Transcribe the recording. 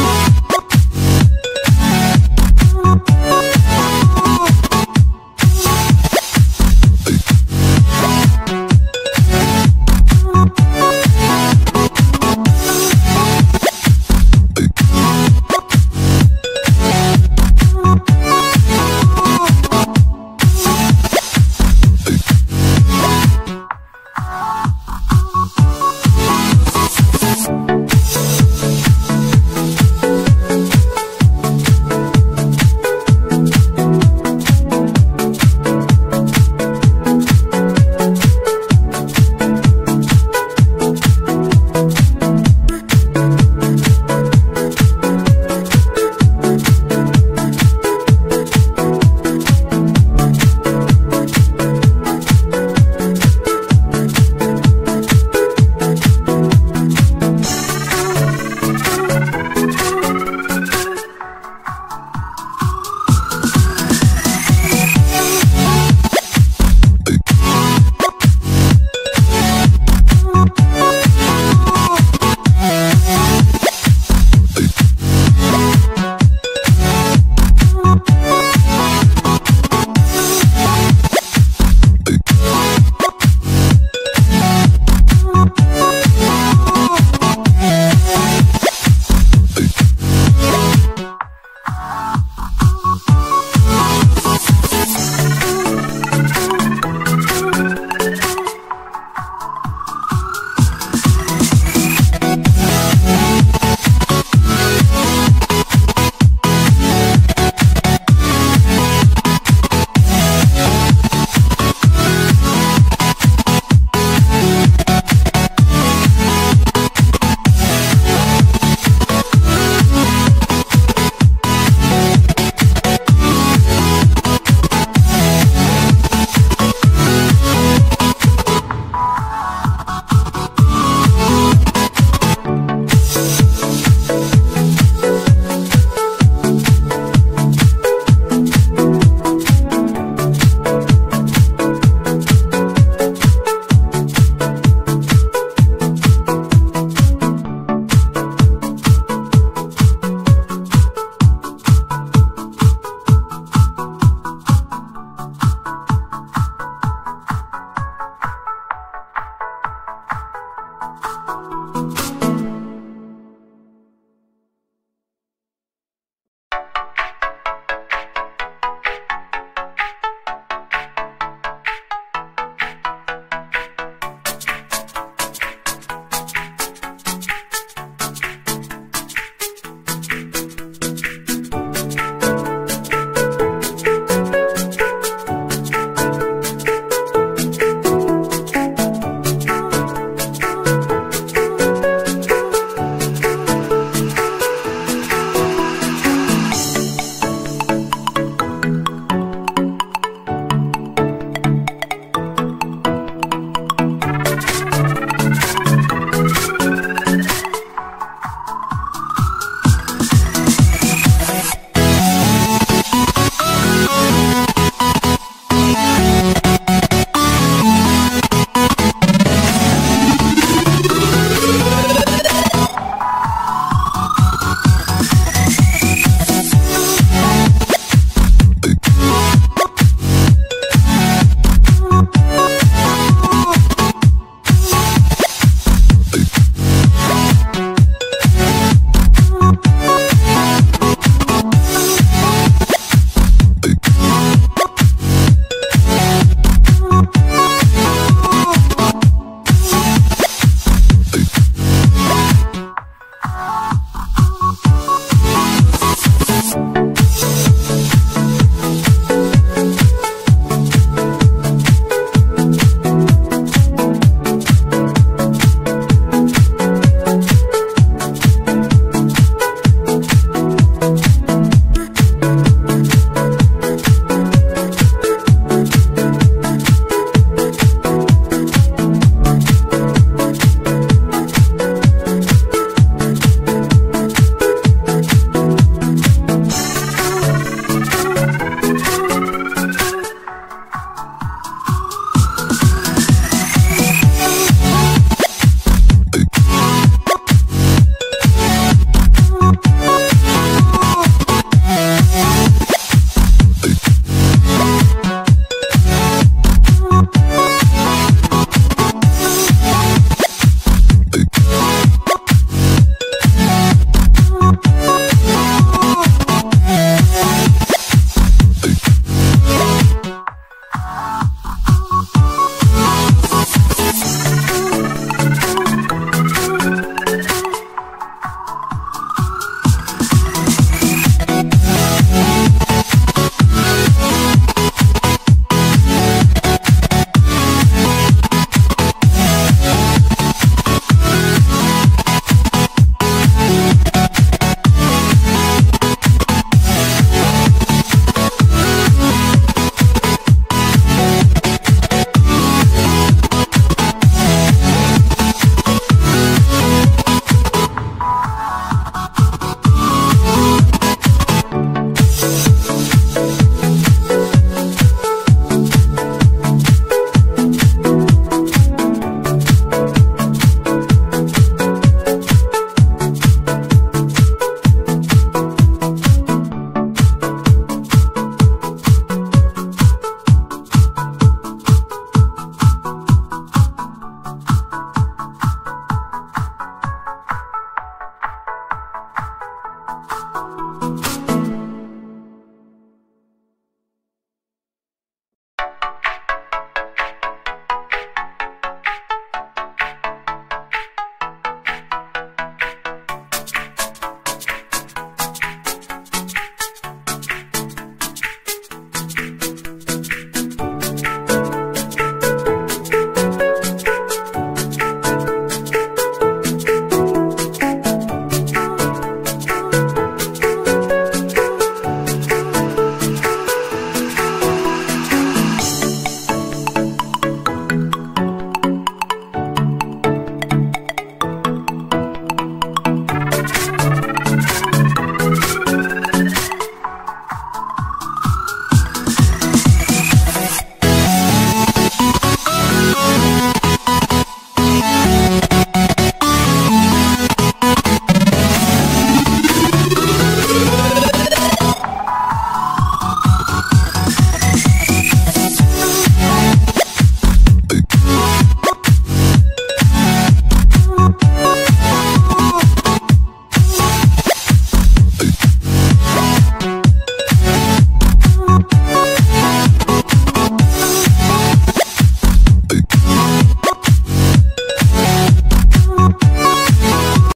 Oh.